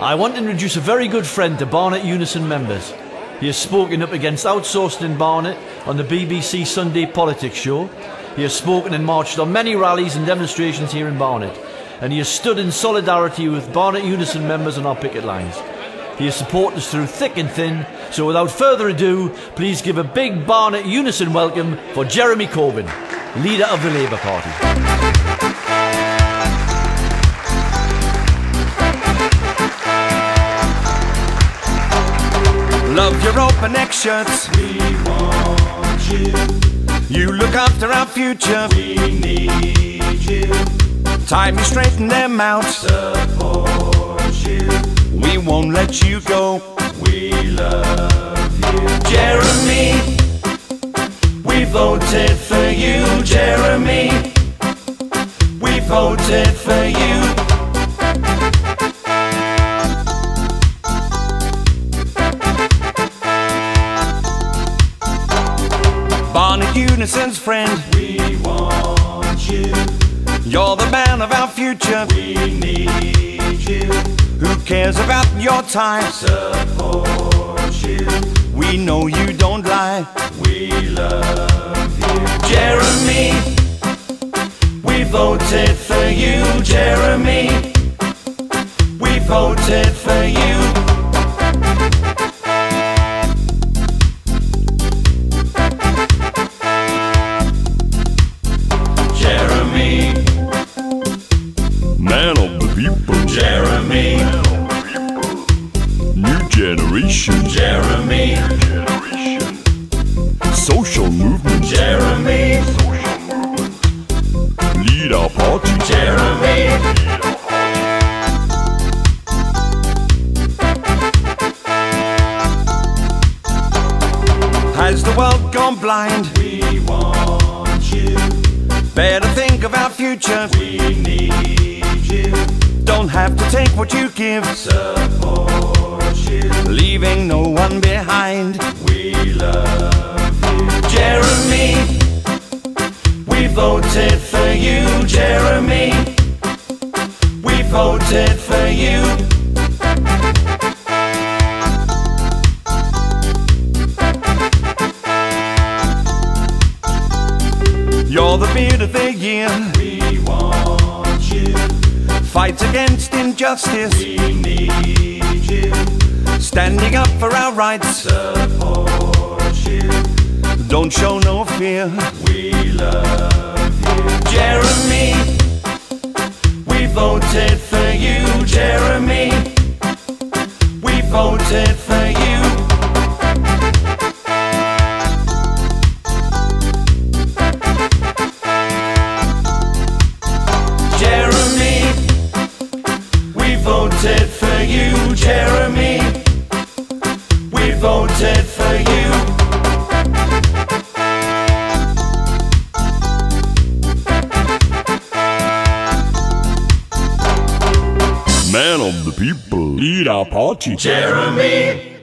I want to introduce a very good friend to Barnet Unison members. He has spoken up against outsourcing in Barnet on the BBC Sunday Politics show. He has spoken and marched on many rallies and demonstrations here in Barnet. And he has stood in solidarity with Barnet Unison members on our picket lines. He has supported us through thick and thin. So without further ado, please give a big Barnet Unison welcome for Jeremy Corbyn, leader of the Labour Party. Love your open neck shirts. We want you. You look after our future. We need you. Time me straighten them out. Support you. We won't let you go. We love you. Jeremy, We voted for you, Jeremy. We voted for you. Barnet Unison's friend. We want you. You're the man of our future. We need you. Who cares about your time? Support you. We know you don't lie. We love you. Jeremy. We voted for you, Jeremy. We voted for you. Jeremy, new generation, Jeremy, social movement, Jeremy, lead our party, Jeremy. Has the world gone blind? We want you. Better think of our future. We need you. Don't have to take what you give. Support you. Leaving no one behind. We love you. Jeremy. We voted for you, Jeremy. We voted for you. You're the beard of the year. We want you. Fight against injustice. We need you. Standing up for our rights. Support you. Don't show no fear. We love you. Jeremy. We voted for you, Jeremy. We voted for you. Voted for you, Jeremy. We voted for you. man of the people, lead our party. Jeremy.